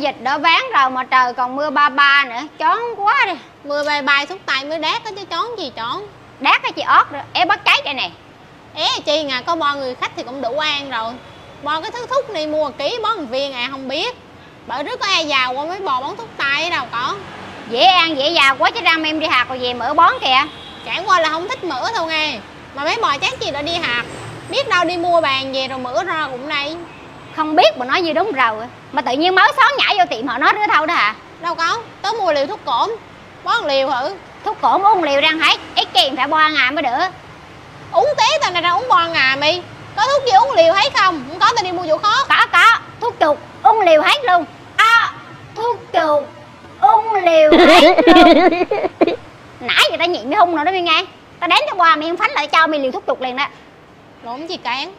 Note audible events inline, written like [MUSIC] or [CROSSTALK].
dịch đã ván rồi mà trời còn mưa ba ba nữa. Chón quá đi. Mưa bay bay thuốc tay mới đét á chứ chón gì chón đát cái chị ót rồi. Ế bắt cháy đây nè. É chi ngà có bo người khách thì cũng đủ ăn rồi. Bo cái thứ thuốc này mua ký bón một viên à không biết. Bởi trước có ai giàu qua mấy bò bón thuốc tay đâu có dễ ăn dễ giàu quá chứ răng em đi hạt rồi về mỡ bón kìa. Chẳng qua là không thích mỡ thôi nghe. Mà mấy bò chán gì đã đi hạt. Biết đâu đi mua bàn về rồi mỡ ra cũng đây không biết mà nói như đúng rồi mà tự nhiên mới xón nhảy vô tiệm họ nói nữa thôi đó hả? Đâu có, tớ mua liều thuốc cổm. Bón liều thử thuốc cổm uống liều răng hết ít kiềm phải bo ngà mới được. Uống té tao này ra uống bo ngà mi Có thuốc gì uống liều thấy không? Không có tao đi mua chỗ khó. Có có. Thuốc chuột uống liều hết luôn. À, thuốc chuột uống liều hết luôn. [LAUGHS] Nãy giờ ta nhịn mới hung rồi đó mi nghe. Ta đến cho qua không phánh lại cho mi liều thuốc chuột liền đó. Lộn gì cản